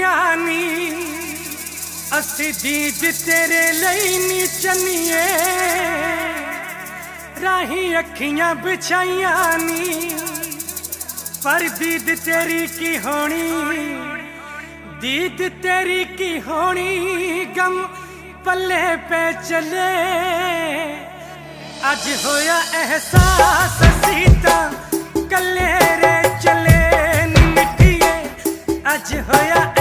यानी असी दीज तेरे ਲਈ ਨੀ ਚੰਨੀਏ ਰਾਹੀ ਅੱਖੀਆਂ ਵਿਛਾਈਆਂ ਨੀ ਪਰ ਦੀਦ ਤੇਰੀ ਕੀ ਹੋਣੀ दीद तेरी की होनी, गम पल्ले पे चले। अज होया एहसास सीता कले रे 集合呀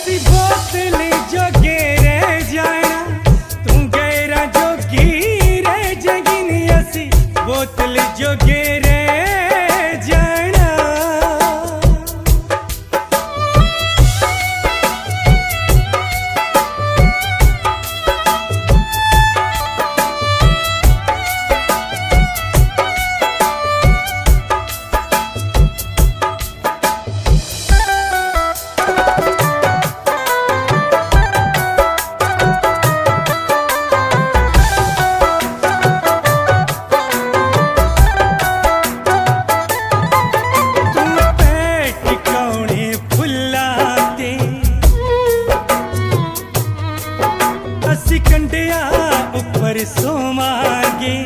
ऐसी बोतल जोगे गेरे जाए तू गेरा जो गिरे जगिन ऐसी बोतल जोगे चंडिया उपर सोमागे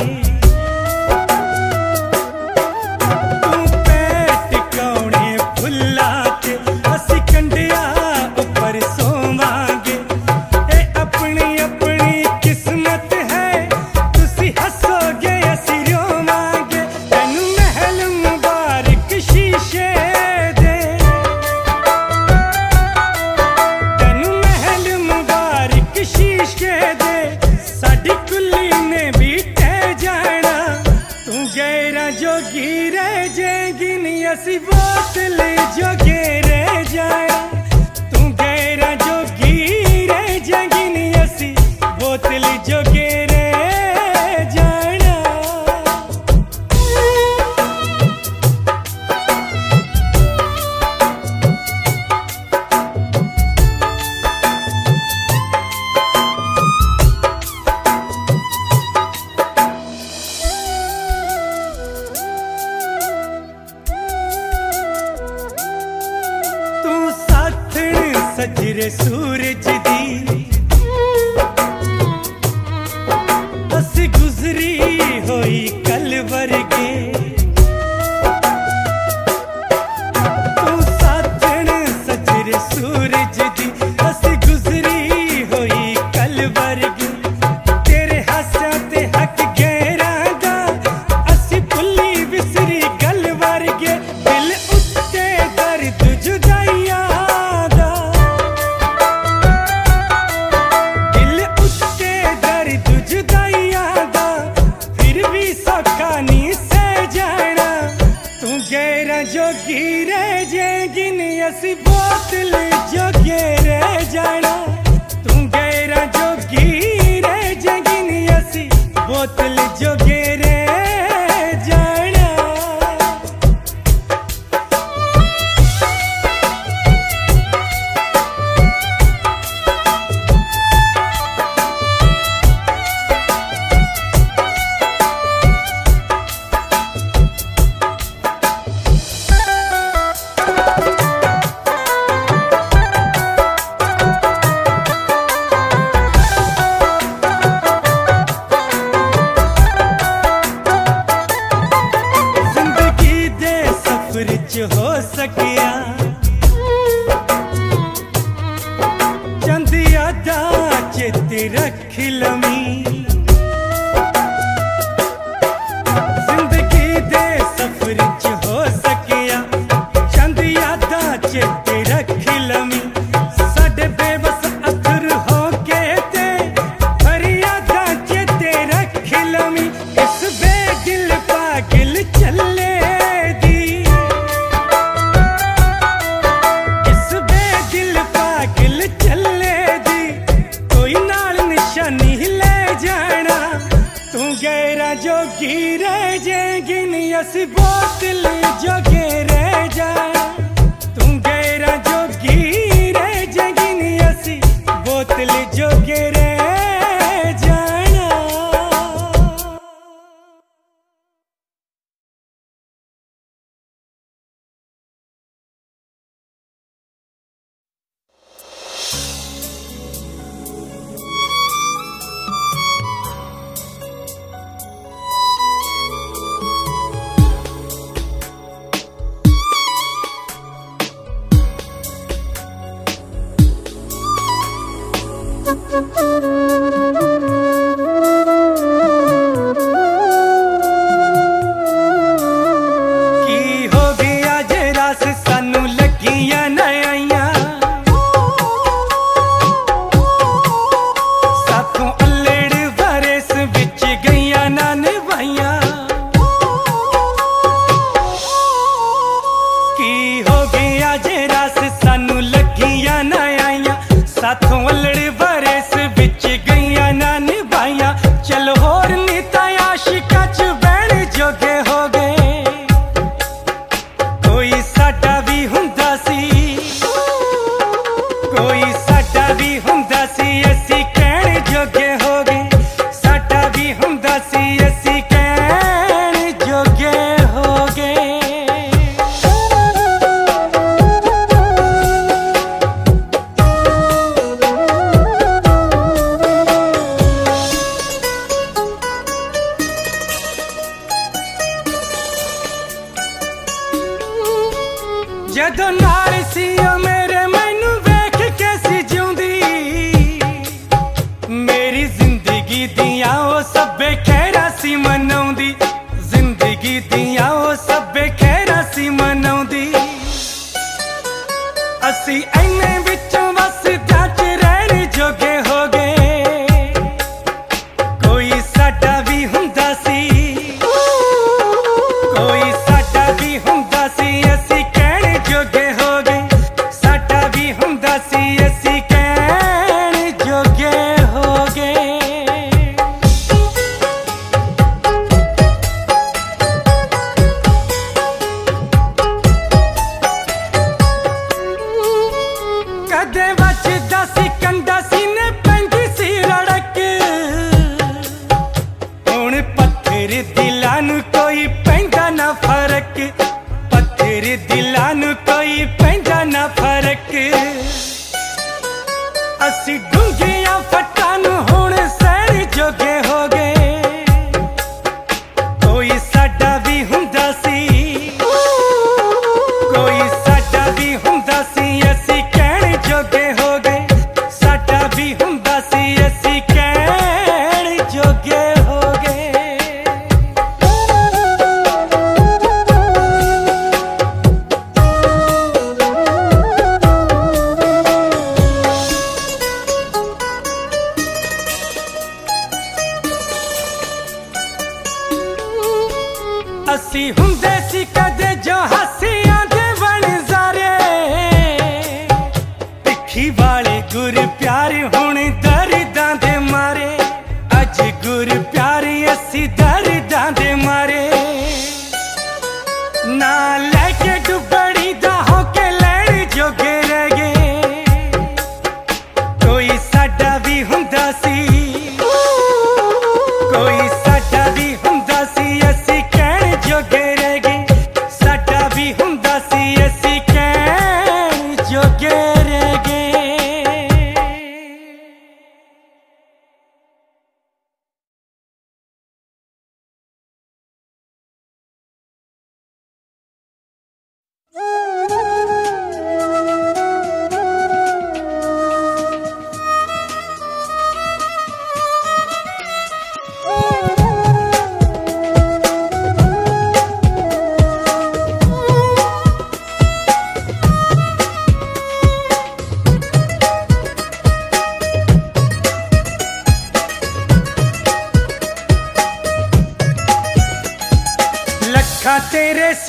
ऐसी बोतल जगी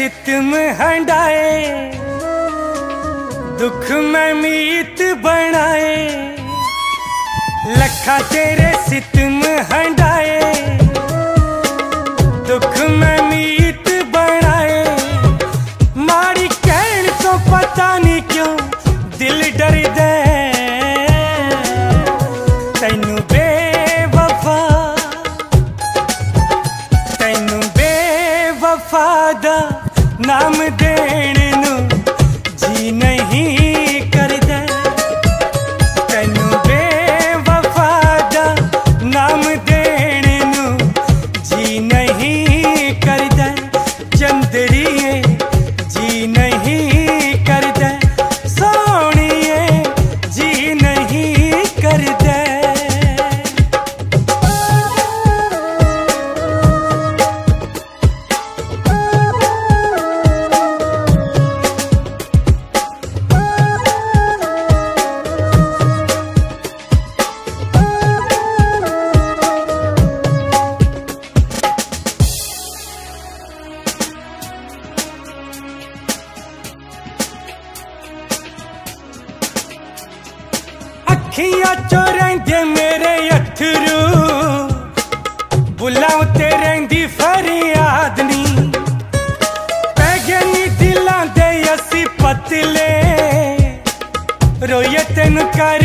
चित में हंडाए दुख में मीत बनाए लखा तेरे सित में हंडाए। ਅੱਖੀਆਂ ਚੋਂ ਰਹਿੰਦੇ ਮੇਰੇ ਅਥਰੂ ਬੁਲਾਉ ਤੇ ਰਹਿੰਦੀ ਫਰਿਆਦ ਨੀ ਪੈ ਗਏ ਨੀ ਦਿਲਾਂ ਦੇ ਅਸੀਂ ਪਤਲੇ ਰੋਏ ਤੈਨੂੰ ਕਰ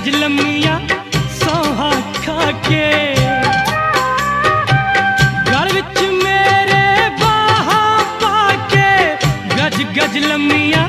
अजलमिया सोहा खा के मेरे बाहा पाके। गज गज लमिया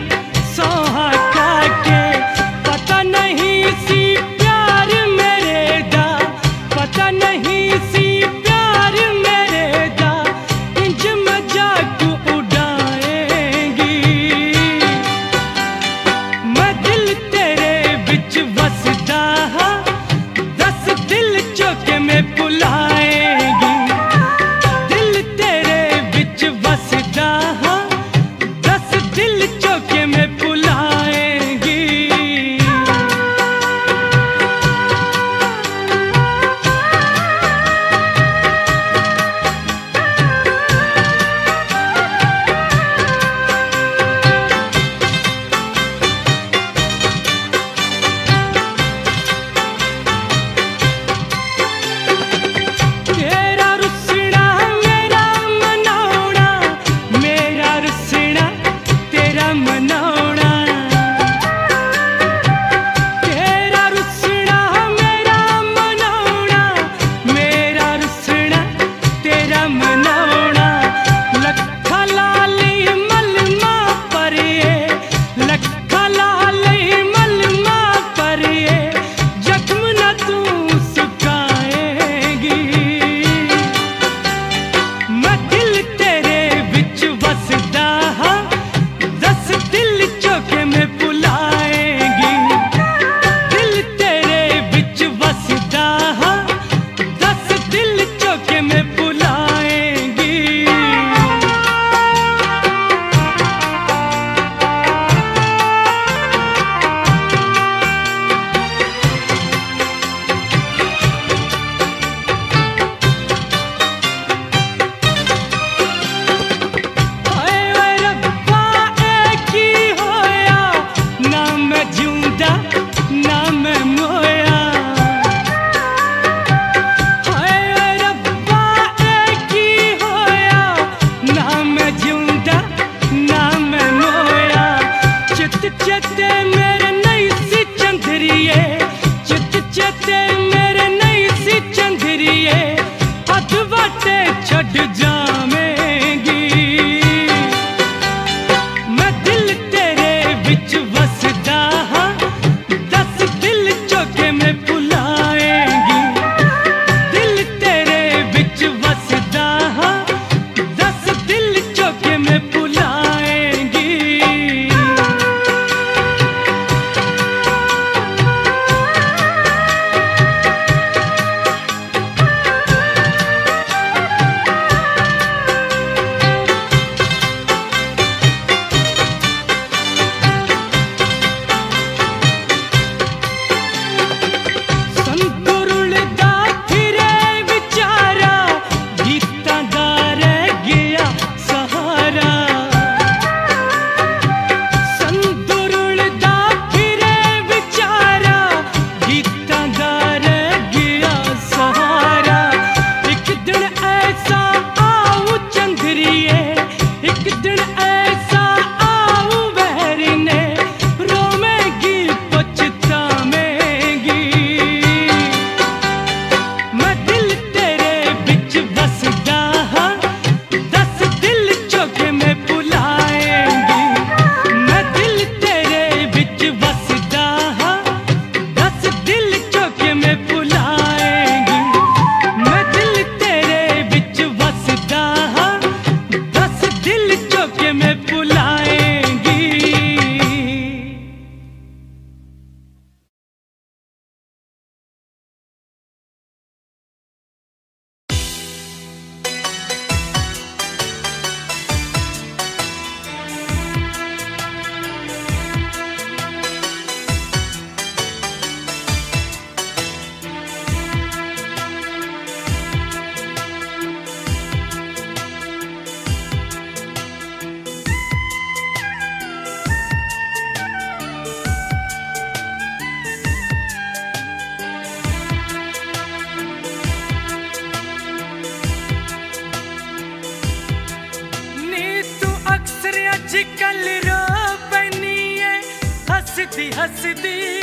थी हंसती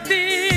city.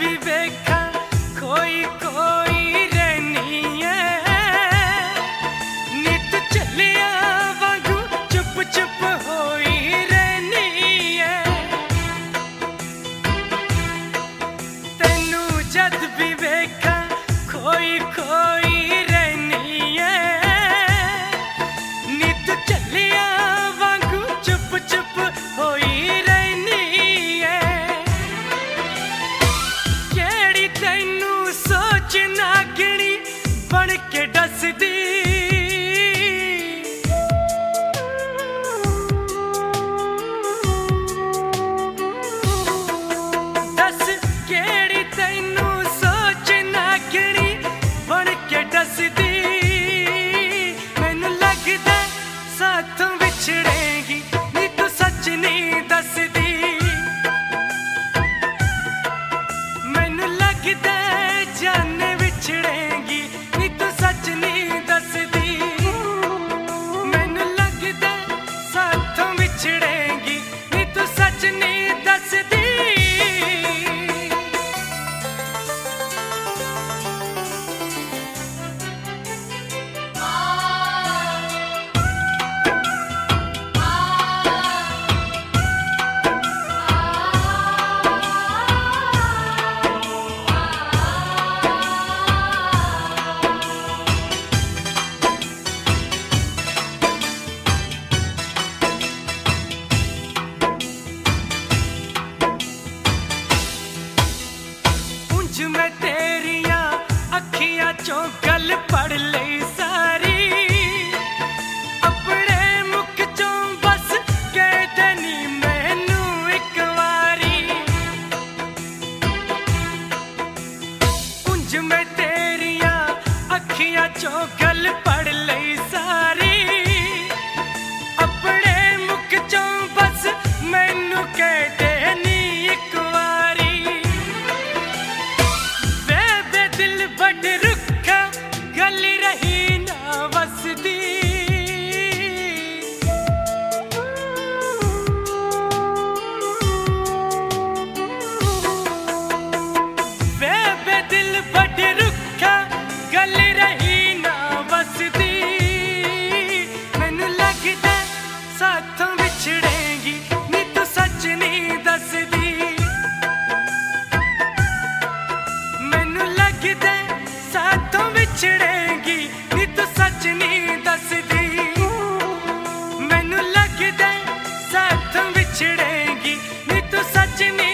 भी कोई me.